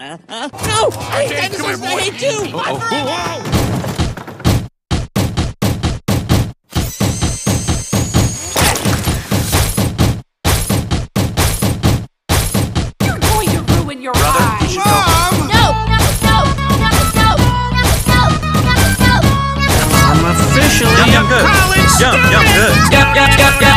Uh, uh, no! I hate dinosaurs! I hate you! Bye oh, forever! Whoa. Officially, yum, yum, good. Yum, yum, good. Yum, yum, good.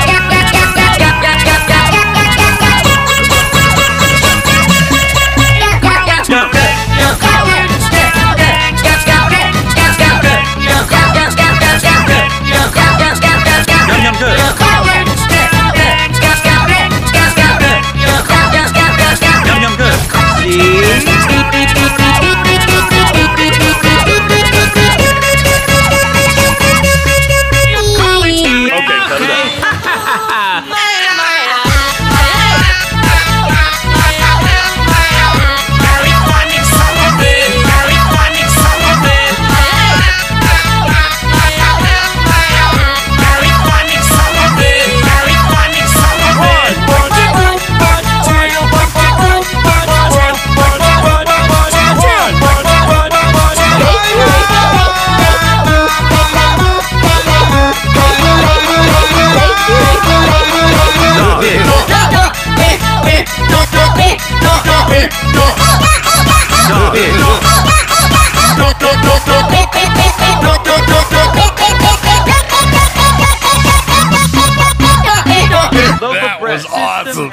was awesome.